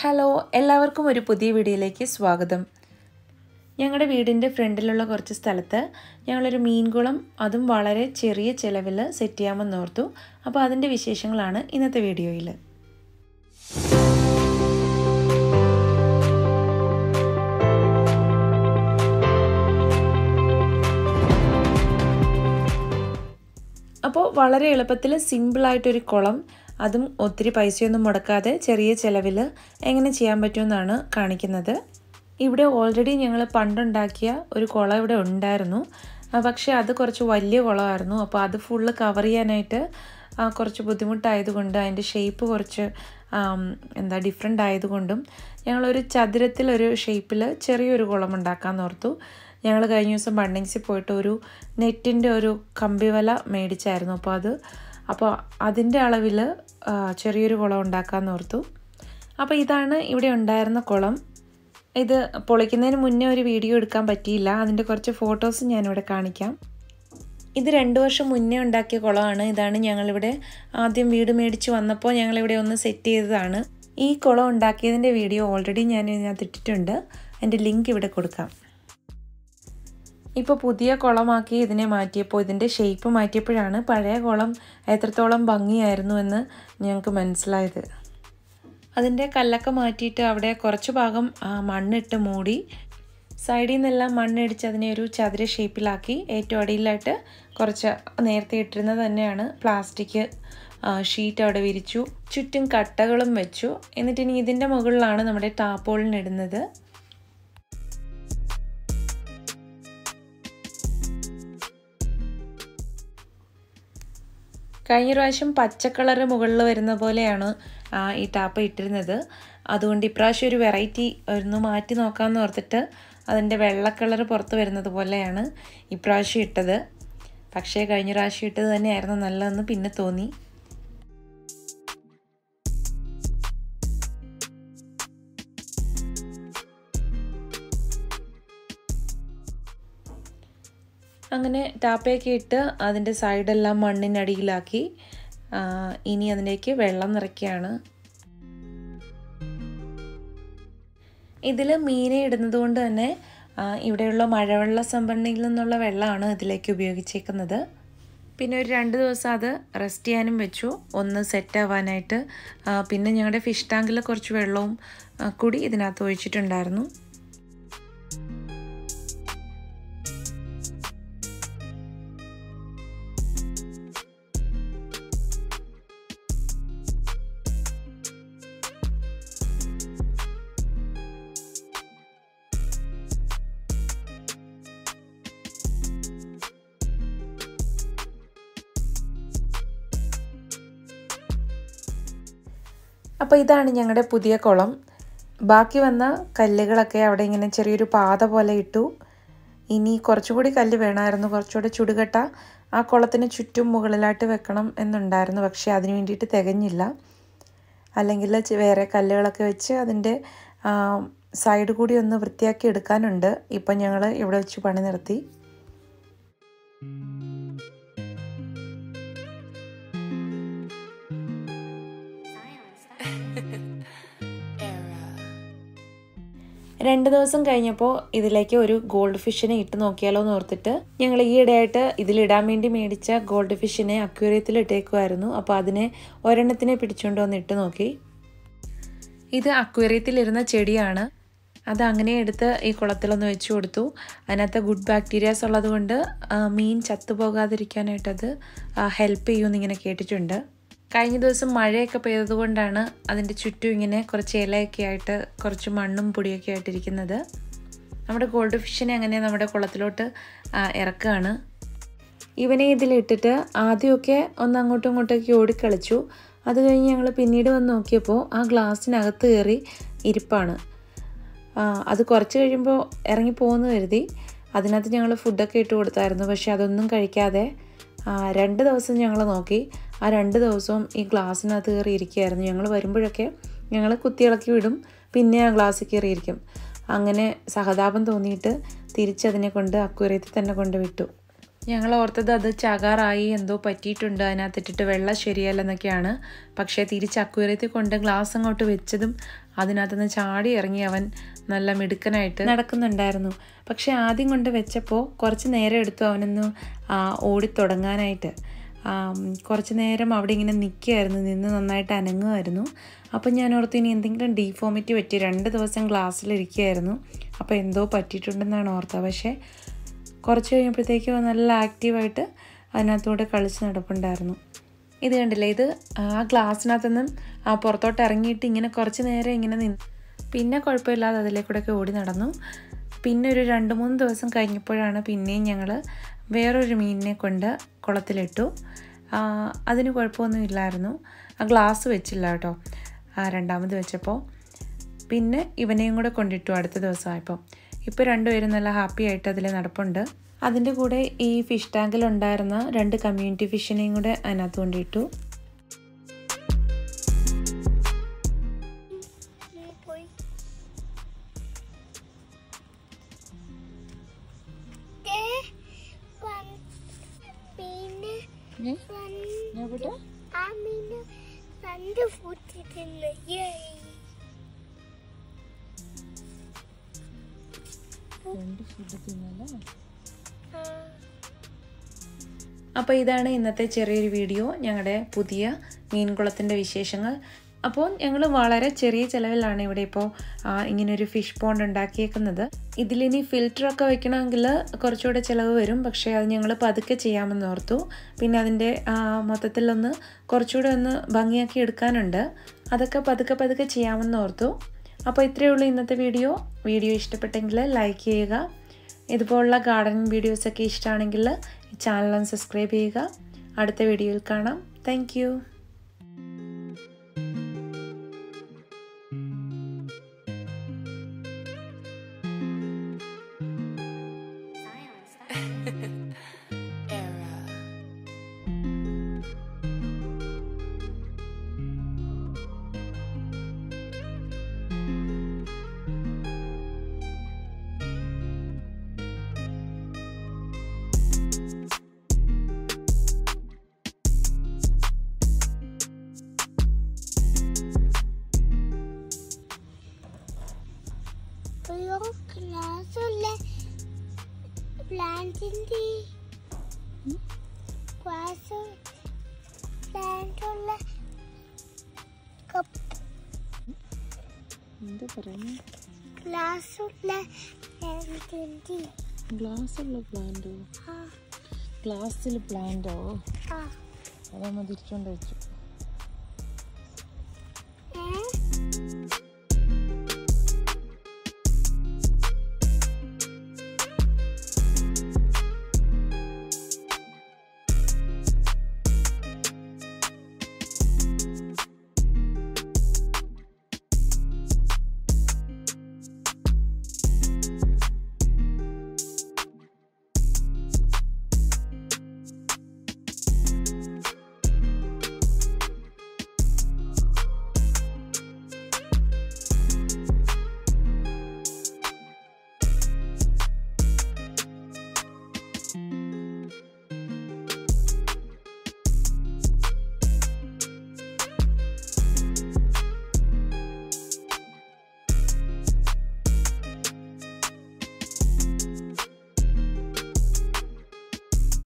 Hello എല്ലാവർക്കും ഒരു പുതിയ വീഡിയോയിലേക്ക് സ്വാഗതം. ഞങ്ങളുടെ വീടിന്റെ ഫ്രണ്ടിലുള്ള കുറച്ച് സ്ഥലത്ത് ഞങ്ങളൊരു മീൻകുളം അതും വളരെ ചെറിയ ചിലവിൽ സെറ്റ് ചെയ്യാമെന്ന് ഓർത്തു. അപ്പോൾ അതിന്റെ വിശേഷങ്ങളാണ് ഇന്നത്തെ വീഡിയോയിൽ. അപ്പോൾ വളരെ എളുപ്പത്തിൽ സിമ്പിളായിട്ടൊരു കുളം അതും ഒത്തിരി പൈസയൊന്നും മുടക്കാതെ ചെറിയ ചിലവിൽ എങ്ങനെ ചെയ്യാൻ പറ്റുമെന്നാണ് കാണിക്കുന്നത്. ഇവിടെ ഓൾറെഡി ഞങ്ങൾ പണ്ടുണ്ടാക്കിയ ഒരു കുളം ഇവിടെ ഉണ്ടായിരുന്നു. പക്ഷേ അത് കുറച്ച് വലിയ കുളമായിരുന്നു. അപ്പോൾ അത് ഫുള്ള് കവർ ചെയ്യാനായിട്ട് കുറച്ച് ബുദ്ധിമുട്ടായതുകൊണ്ട് അതിന്റെ ഷേപ്പ് കുറച്ച് എന്താ ഡിഫറെന്റ് ആയതുകൊണ്ടും ഞങ്ങളൊരു ചതുരത്തിലൊരു ഷേപ്പിൽ ചെറിയൊരു കുളം ഉണ്ടാക്കാൻ ഓർത്തു. ഞങ്ങൾ കഴിഞ്ഞ ദിവസം ബണ്ണിങ്സിൽ പോയിട്ട് ഒരു നെറ്റിന്റെ ഒരു കമ്പിവല മേടിച്ചായിരുന്നു. അപ്പോൾ അത് അപ്പോൾ അതിന്റെ അളവിൽ ചെറിയൊരു കുളം ഉണ്ടാക്കാമെന്ന് ഓർത്തു. അപ്പോൾ ഇതാണ് ഇവിടെ ഉണ്ടായിരുന്ന കുളം. ഇത് പൊളിക്കുന്നതിന് മുന്നേ ഒരു വീഡിയോ എടുക്കാൻ പറ്റിയില്ല. അതിന്റെ കുറച്ച് ഫോട്ടോസ് ഞാനിവിടെ കാണിക്കാം. ഇത് രണ്ട് വർഷം മുന്നേ ഉണ്ടാക്കിയ കുളമാണ്. ഇതാണ് ഞങ്ങളിവിടെ ആദ്യം വീട് മേടിച്ച് വന്നപ്പോൾ ഞങ്ങളിവിടെ ഒന്ന് സെറ്റ് ചെയ്തതാണ്. ഈ കുളം ഉണ്ടാക്കിയതിന്റെ വീഡിയോ ഓൾറെഡി ഞാൻ ഇതിനകത്ത് ഇട്ടിട്ടുണ്ട്. അതിന്റെ ലിങ്ക് ഇവിടെ കൊടുക്കാം. ഇപ്പോൾ പുതിയ കുളമാക്കി ഇതിനെ മാറ്റിയപ്പോൾ ഇതിന്റെ ഷേപ്പ് മാറ്റിയപ്പോഴാണ് പഴയ കുളം എത്രത്തോളം ഭംഗിയായിരുന്നു എന്ന് ഞങ്ങൾക്ക് മനസ്സിലായത്. അതിന്റെ കല്ലൊക്കെ മാറ്റിയിട്ട് അവിടെ കുറച്ച് ഭാഗം മണ്ണിട്ട് മൂടി സൈഡിൽ നിന്നെല്ലാം മണ്ണിടിച്ച് അതിനെ ഒരു ചതുര ഷേപ്പിലാക്കി ഏറ്റവും അടിയിലായിട്ട് കുറച്ച് നേരത്തെ ഇട്ടിരുന്നത് തന്നെയാണ്. പ്ലാസ്റ്റിക് ഷീറ്റ് അവിടെ വിരിച്ചു ചുറ്റും കട്ടകളും വെച്ചു. എന്നിട്ട് ഇനി ഇതിന്റെ മുകളിലാണ് നമ്മുടെ ടാപ്പോളിനിടുന്നത് കഴിഞ്ഞ പ്രാവശ്യം പച്ച മുകളിൽ വരുന്ന പോലെയാണ് ഈ ടാപ്പ് ഇട്ടിരുന്നത്. അതുകൊണ്ട് ഇപ്രാവശ്യം ഒരു വെറൈറ്റി ഒന്ന് മാറ്റി നോക്കാമെന്ന് ഓർത്തിട്ട് അതിന്റെ വെള്ള കളർ പുറത്ത് വരുന്നത് പോലെയാണ് ഇപ്രാവശ്യം ഇട്ടത്. പക്ഷേ കഴിഞ്ഞ പ്രാവശ്യം ഇട്ടത് തന്നെയായിരുന്നു. നല്ലതെന്ന് പിന്നെ തോന്നി. അങ്ങനെ ടാപ്പയൊക്കെ ഇട്ട് അതിന്റെ സൈഡെല്ലാം മണ്ണിനടിയിലാക്കി ഇനി അതിലേക്ക് വെള്ളം നിറയ്ക്കുകയാണ്. ഇതിൽ മീനെ ഇടുന്നത് കൊണ്ട് തന്നെ ഇവിടെയുള്ള മഴവെള്ള സംഭരണിയിൽ നിന്നുള്ള വെള്ളമാണ് ഇതിലേക്ക് ഉപയോഗിച്ചേക്കുന്നത്. പിന്നെ ഒരു രണ്ട് ദിവസം അത് റെസ്റ്റ് ചെയ്യാനും വെച്ചു. ഒന്ന് സെറ്റ് ആവാനായിട്ട് പിന്നെ ഞങ്ങളുടെ ഫിഷ് ടാങ്കിൽ കുറച്ച് വെള്ളവും കൂടി ഇതിനകത്ത് ഒഴിച്ചിട്ടുണ്ടായിരുന്നു. അപ്പോൾ ഇതാണ് ഞങ്ങളുടെ പുതിയ കുളം. ബാക്കി വന്ന കല്ലുകളൊക്കെ അവിടെ ഇങ്ങനെ ചെറിയൊരു പാത പോലെ ഇട്ടു. ഇനി കുറച്ചുകൂടി കല്ല് വേണമായിരുന്നു. കുറച്ചുകൂടി ചുടുകട്ട. ആ കുളത്തിന് ചുറ്റും മുകളിലായിട്ട് വെക്കണം എന്നുണ്ടായിരുന്നു. പക്ഷേ അതിന് വേണ്ടിയിട്ട് തികഞ്ഞില്ല. അല്ലെങ്കിൽ വേറെ കല്ലുകളൊക്കെ വെച്ച് അതിന്റെ സൈഡ് കൂടി ഒന്ന് വൃത്തിയാക്കി എടുക്കാനുണ്ട്. ഇപ്പം ഞങ്ങൾ ഇവിടെ വെച്ച് പണി നിർത്തി. രണ്ട് ദിവസം കഴിഞ്ഞപ്പോൾ ഇതിലേക്ക് ഒരു ഗോൾഡ് ഫിഷിനെ ഇട്ട് നോക്കിയാലോ എന്ന് ഓർത്തിട്ട് ഞങ്ങൾ ഈയിടെയായിട്ട് ഇതിലിടാൻ വേണ്ടി മേടിച്ച ഗോൾഡ് ഫിഷിനെ അക്വേറിയത്തിൽ ഇട്ടേക്കുമായിരുന്നു അപ്പോൾ അതിനെ ഒരെണ്ണത്തിനെ പിടിച്ചുകൊണ്ട് വന്ന് ഇട്ട് നോക്കി. ഇത് അക്വേറിയത്തിലിരുന്ന ചെടിയാണ്. അത് അങ്ങനെ എടുത്ത് ഈ കുളത്തിലൊന്ന് വെച്ച് കൊടുത്തു. അതിനകത്ത് ഗുഡ് ബാക്ടീരിയാസ് ഉള്ളത് കൊണ്ട് മീൻ ചത്തുപോകാതിരിക്കാനായിട്ടത് ഹെൽപ്പ് ചെയ്യുമെന്ന് ഇങ്ങനെ കേട്ടിട്ടുണ്ട്. കഴിഞ്ഞ ദിവസം മഴയൊക്കെ പെയ്തതുകൊണ്ടാണ് അതിന്റെ ചുറ്റും ഇങ്ങനെ കുറച്ച് ഇലയൊക്കെ ആയിട്ട് കുറച്ച് മണ്ണും പൊടിയൊക്കെ ആയിട്ടിരിക്കുന്നത്. നമ്മുടെ ഗോൾഡ് ഫിഷിനെ അങ്ങനെ നമ്മുടെ കുളത്തിലോട്ട് ഇറക്കുകയാണ് ഇവനെ ഇതിലിട്ടിട്ട് ആദ്യമൊക്കെ ഒന്ന് അങ്ങോട്ടും ഇങ്ങോട്ടൊക്കെ ഓടിക്കളിച്ചു. അത് കഴിഞ്ഞ് ഞങ്ങൾ പിന്നീട് വന്ന് നോക്കിയപ്പോൾ ആ ഗ്ലാസ്സിനകത്ത് കയറി ഇരിപ്പാണ്. അത് കുറച്ച് കഴിയുമ്പോൾ ഇറങ്ങി പോകുന്നു കരുതി. അതിനകത്ത് ഞങ്ങൾ ഫുഡൊക്കെ ഇട്ട് കൊടുത്തായിരുന്നു പക്ഷേ അതൊന്നും കഴിക്കാതെ രണ്ട് ദിവസം ഞങ്ങൾ നോക്കി. ആ രണ്ട് ദിവസവും ഈ ഗ്ലാസ്സിനകത്ത് കയറി ഇരിക്കുകയായിരുന്നു. ഞങ്ങൾ വരുമ്പോഴൊക്കെ ഞങ്ങൾ കുത്തിയിളക്കി വിടും പിന്നെ ആ ഗ്ലാസ് കയറിയിരിക്കും അങ്ങനെ സഹതാപം തോന്നിയിട്ട് തിരിച്ചതിനെ കൊണ്ട് അക്വേറിയത്തിൽ തന്നെ കൊണ്ട് വിട്ടു. ഞങ്ങൾ ഓർത്തത് അത് ചകാറായി എന്തോ പറ്റിയിട്ടുണ്ട് അതിനകത്തിട്ടിട്ട് വെള്ളം ശരിയല്ലെന്നൊക്കെയാണ്. പക്ഷേ തിരിച്ച് അക്വേറിയത്തിൽ കൊണ്ട് ഗ്ലാസ് അങ്ങോട്ട് വെച്ചതും അതിനകത്തുനിന്ന് ചാടി ഇറങ്ങി അവൻ നല്ല മിടുക്കനായിട്ട് നടക്കുന്നുണ്ടായിരുന്നു. പക്ഷേ ആദ്യം കൊണ്ട് വെച്ചപ്പോൾ കുറച്ച് നേരം എടുത്തു അവനൊന്ന് ഓടിത്തുടങ്ങാനായിട്ട്. കുറച്ച് നേരം അവിടെ ഇങ്ങനെ നിൽക്കുകയായിരുന്നു നിന്ന് നന്നായിട്ട് അനങ്ങുമായിരുന്നു. അപ്പം ഞാൻ ഓർത്ത് ഇനി എന്തെങ്കിലും ഡീഫോമിറ്റി പറ്റി രണ്ട് ദിവസം ക്ലാസ്സിലിരിക്കുകയായിരുന്നു അപ്പോൾ എന്തോ പറ്റിയിട്ടുണ്ടെന്നാണ് ഓർത്തത്. പക്ഷേ കുറച്ച് കഴിഞ്ഞപ്പോഴത്തേക്ക് നല്ല ആക്റ്റീവായിട്ട് അതിനകത്തൂടെ കളിച്ച് നടപ്പുണ്ടായിരുന്നു. ഇത് കണ്ടില്ലേ? ഇത് ആ ഗ്ലാസ്സിനകത്തുനിന്നും പുറത്തോട്ട് ഇറങ്ങിയിട്ട് ഇങ്ങനെ കുറച്ച് നേരം ഇങ്ങനെ നിന്ന് പിന്നെ കുഴപ്പമില്ലാതെ അതിലേക്കൂടെയൊക്കെ ഓടി നടന്നു. പിന്നെ ഒരു രണ്ട് മൂന്ന് ദിവസം കഴിഞ്ഞപ്പോഴാണ് പിന്നെയും ഞങ്ങൾ വേറൊരു മീനിനെ കൊണ്ട് കുളത്തിലിട്ടു. അതിന് കുഴപ്പമൊന്നുമില്ലായിരുന്നു. ആ ഗ്ലാസ് വെച്ചില്ല കേട്ടോ. ആ രണ്ടാമത് വെച്ചപ്പോൾ പിന്നെ ഇവനെയും കൂടെ കൊണ്ടിട്ടു അടുത്ത ദിവസമായപ്പോൾ ഇപ്പോൾ രണ്ടുപേരും നല്ല ഹാപ്പി ആയിട്ട് അതിൽ നടപ്പുണ്ട്. അതിന്റെ കൂടെ ഈ ഫിഷ് ടാങ്കിലുണ്ടായിരുന്ന രണ്ട് കമ്മ്യൂണിറ്റി ഫിഷിനെയും കൂടെ അതിനകത്ത് കൊണ്ടിട്ടു. രണ്ട് ഫുഡ്. ആ. അപ്പോൾ ഇതാണ് ഇന്നത്തെ ചെറിയൊരു വീഡിയോ. ഞങ്ങളുടെ പുതിയ മീൻകുളത്തിന്റെ വിശേഷങ്ങൾ. അപ്പോൾ ഞങ്ങൾ വളരെ ചെറിയ ചിലവിലാണ് ഇവിടെ ഇപ്പോൾ ഒരു ഫിഷ് പോണ്ട് ഉണ്ടാക്കിയേക്കുന്നത്. ഇതിലിനി ഫിൽറ്ററൊക്കെ വെക്കണമെങ്കിൽ കുറച്ചുകൂടെ ചിലവ് വരും. പക്ഷേ അത് ഞങ്ങൾ പതുക്കെ ചെയ്യാമെന്ന് ഓർത്തു. പിന്നെ അതിന്റെ മൊത്തത്തിലൊന്ന് കുറച്ചുകൂടെ ഒന്ന് ഭംഗിയാക്കി എടുക്കാനുണ്ട്. അതൊക്കെ പതുക്കെ പതുക്കെ ചെയ്യാമെന്ന് ഓർത്തു. അപ്പോൾ ഇത്രയേ ഉള്ളൂ ഇന്നത്തെ വീഡിയോ. വീഡിയോ ഇഷ്ടപ്പെട്ടെങ്കിൽ ലൈക്ക് ചെയ്യുക. ഇതുപോലുള്ള ഗാർഡനിങ് വീഡിയോസൊക്കെ ഇഷ്ടമാണെങ്കിൽ ചാനൽ സബ്സ്ക്രൈബ് ചെയ്യുക. അടുത്ത വീഡിയോയിൽ കാണാം. താങ്ക് അയ്യോ ക്ലാസ്സുള്ള പ്ലാന്റിന്റെ ക്ലാസ് പ്ലാന്റുള്ള കപ്പ് എന്താ പറയുന്നത് ക്ലാസ്സുള്ള പ്ലാന്റിന്റെ ഗ്ലാസ്സുള്ള പ്ലാന്റോ ഗ്ലാസ്സിൽ പ്ലാന്റോ അതാ അതൊന്ന് തിരിച്ചുകൊണ്ട് വെച്ചു.